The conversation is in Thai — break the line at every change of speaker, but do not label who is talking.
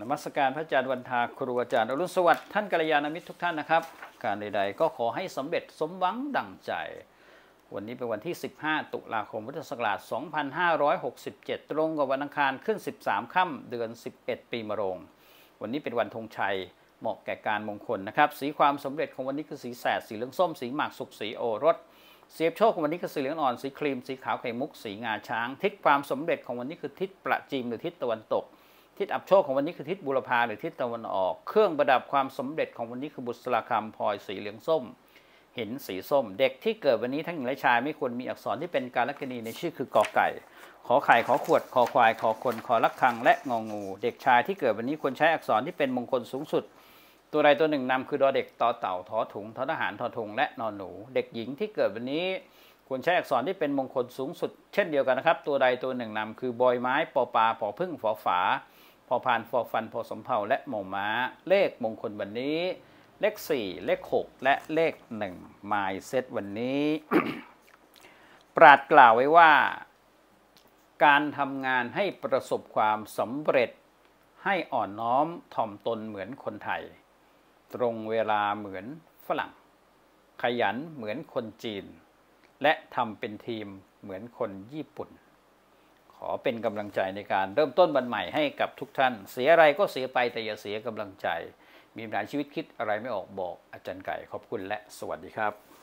นมัสการพระอาจารย์วันทาครูอาจารย์อรุณสวัสดิ์ท่านกัลยาณมิตรทุกท่านนะครับ การใดๆก็ขอให้สำเร็จสมหวังดังใจ วันนี้เป็นวันที่ 15 ตุลาคมพุทธศักราช 2567 ตรงกับวันอังคารขึ้น 13 ค่ำเดือน 11 ปีมะโรง วันนี้เป็นวันธงชัยเหมาะแก่การมงคลนะครับ สีความสำเร็จของวันนี้คือสีแสดสีเหลืองส้ม สีหมากสุกสีโอรสเสียบโชคของวันนี้คือสีเหลืองอ่อนสีครีมสีขาวไข่มุกสีงาช้าง ทิศความสำเร็จของวันนี้คือทิศประจีมหรือทิศตะวันตก ทิศอับโชคของวันนี้คือทิศบุรพาหรือทิศตะวันออก เครื่องประดับความสำเร็จของวันนี้คือบุษราคำพลอยสีเหลืองส้มเห็นสีส้ม เด็กที่เกิดวันนี้ทั้งหญิงและชายไม่ควรมีอักษรที่เป็นการลักณีในชื่อคือกอไก่ ขอไข่ขอขวด ขอควาย ขอคน ขอลักคัง และงองู เด็กชายที่เกิดวันนี้ควรใช้อักษรที่เป็นมงคลสูงสุด ตัวใดตัวหนึ่งนำคือดอเด็กต่อเต่าทอถุงทอทหารทอทงและนอนหนู เด็กหญิงที่เกิดวันนี้ควรใช้อักษรที่เป็นมงคลสูงสุด เช่นเดียวกันนะครับ ตัวใดตัวหนึ่งนำคือบอยไม้ปอปลาปอพึ่งฝอฝา พอพานฟอฟันพอสมเภาและหมอม้า เลขมงคลวันนี้ เลข 4 เลข 6 และเลข1มายเซตวันนี้ ปราดกล่าวไว้ว่า การทำงานให้ประสบความสำเร็จ ให้อ่อนน้อมถ่อมตนเหมือนคนไทย ตรงเวลาเหมือนฝรั่ง ขยันเหมือนคนจีน และทำเป็นทีมเหมือนคนญี่ปุ่น ขอเป็นกำลังใจในการเริ่มต้นวันใหม่ให้กับทุกท่าน เสียอะไรก็เสียไปแต่อย่าเสียกำลังใจ มีปัญหาชีวิตคิดอะไรไม่ออกบอกอาจารย์ไก่ขอบคุณและสวัสดีครับ